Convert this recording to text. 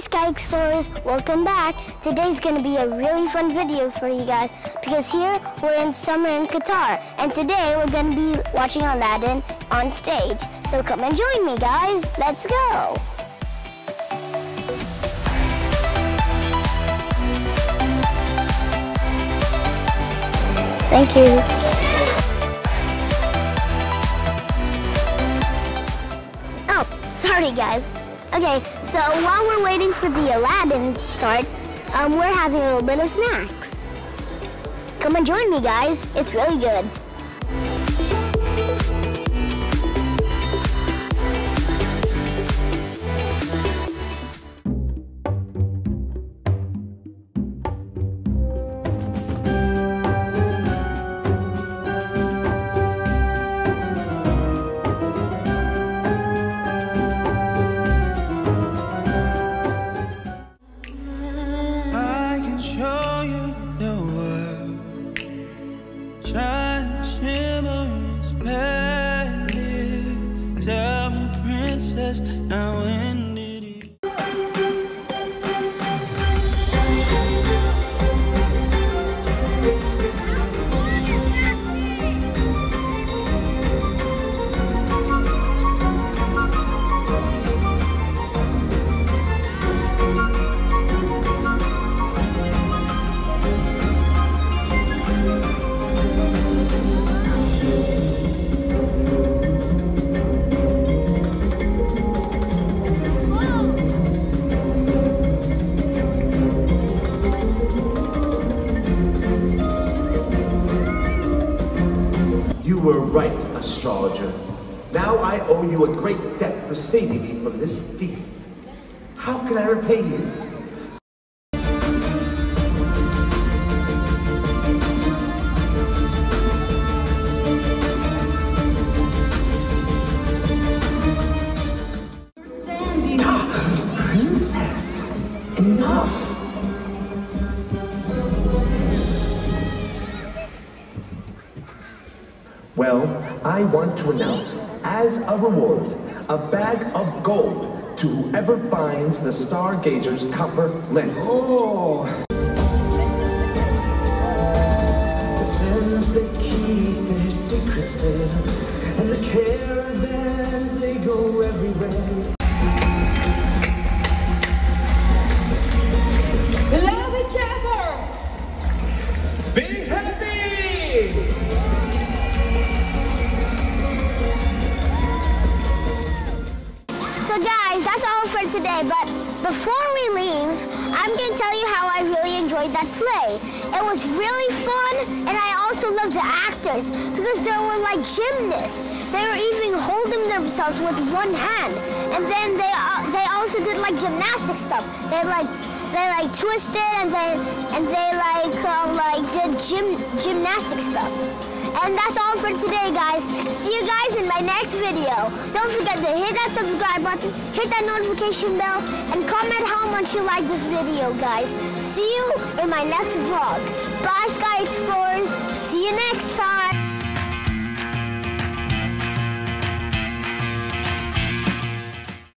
Sky Explorers, welcome back. Today's gonna be a really fun video for you guys because here we're in summer in Qatar and today we're gonna be watching Aladdin on stage. So come and join me guys, let's go. Thank you. Oh, sorry guys. Okay, so while we're waiting for the Aladdin to start, um, we're having a little bit of snacks. Come and join me, guys. It's really good. You were right, astrologer. Now I owe you a great debt for saving me from this thief. How can I repay you? Well, I want to announce, as a reward, a bag of gold to whoever finds the stargazer's copper lamp. Oh. The sins they keep their secrets there, and the caravans they go everywhere. That's all for today. But before we leave, I'm going to tell you how I really enjoyed that play. It was really fun, and I also loved the actors because they were like gymnasts. They were even holding themselves with one hand, and then they uh, they also did like gymnastic stuff. They like they like twisted and they and they like um, like did gym gymnastic stuff. And that's all for today, guys. See you guys in my next video. Don't forget to hit that subscribe button, hit that notification bell, and comment how much you like this video, guys. See you in my next vlog. Bye, Sky Explorers.